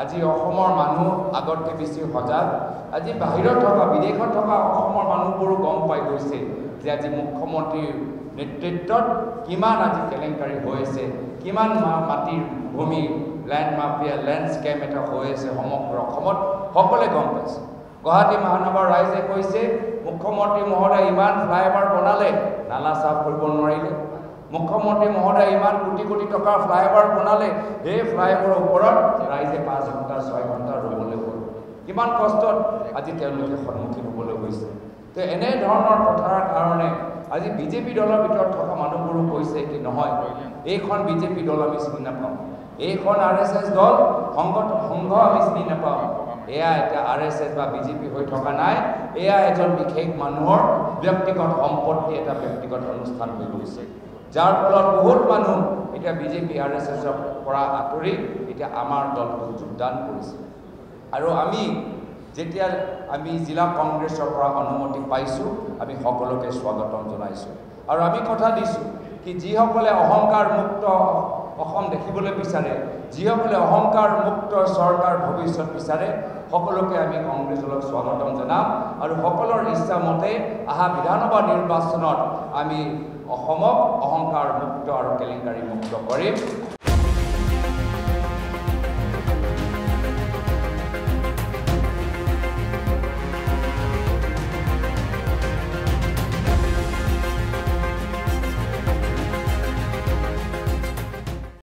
আজি অসমৰ মানুহ আগতকৈ বেছি সজাগ। আজি বাহিৰত থকা বিদেশত থকা অসমৰ মানুহবোৰো গম পাই গৈছে যে আজি মুখ্যমন্ত্ৰীৰ নেতৃত্বত কিমান আজি কেলেংকাৰী হৈ আছে কিমান মাটিৰ ভূমি লেণ্ড মাফিয়া লেণ্ড স্কেম এটা হৈ আছে সমগ্ৰ অসমত সকলোৱে গম পাইছে। গুৱাহাটী মহানগৰ ৰাইজে কৈছে মুখ্যমন্ত্ৰী মহোদয় ইমান ফ্লাইঅভাৰ বনালে নালা চাফ কৰিব নোৱাৰিলে। মুখ্যমন্ত্ৰী মহোদয় ইমান কোটি কোটি টকাৰ ফ্লাইঅভাৰ বনালে সেই ফ্লাইঅভাৰৰ ওপৰত ৰাইজে পাঁচ ঘণ্টা ছয় ঘণ্টা ৰ'বলৈ গ'ল। কিমান কষ্টত আজি তেওঁলোকে সন্মুখীন হ'বলৈ গৈছে। তো এনেধৰণৰ কথাৰ কাৰণে আজি বিজেপি দলৰ ভিতৰত থকা মানুহবোৰো কৈছে কি নহয় এইখন বিজেপি দল আমি চিনি নাপাওঁ। এইখন আৰ এছ এছ দল সংঘ সংঘ আমি চিনি নাপাওঁ। এয়া এতিয়া আৰ এছ এছ বা বিজেপি হৈ থকা নাই। এয়া এজন বিশেষ মানুহৰ ব্যক্তিগত সম্পত্তি এটা ব্যক্তিগত অনুষ্ঠান হৈ গৈছে। যাৰ ফলত বহুত মানুহ এতিয়া বিজেপি আৰ এছ এছৰ পৰা আঁতৰি এতিয়া আমাৰ দলটোত যোগদান কৰিছে। আৰু আমি যেতিয়া আমি জিলা কংগ্ৰেছৰ পৰা অনুমতি পাইছোঁ আমি সকলোকে স্বাগতম জনাইছোঁ। আৰু আমি কথা দিছোঁ কি যিসকলে অহংকাৰ মুক্ত অসম দেখিবলৈ বিচাৰে। যিসকলে অহংকাৰ মুক্ত চৰকাৰ ভৱিষ্যত বিচাৰে সকলোকে আমি কংগ্ৰেছ দলক স্বাগতম জনাম আৰু সকলৰ ইচ্ছামতে অহা বিধানসভা নিৰ্বাচনত আমি অসমক অহংকাৰ মুক্ত আৰু কেলেংকাৰী মুক্ত কৰিম।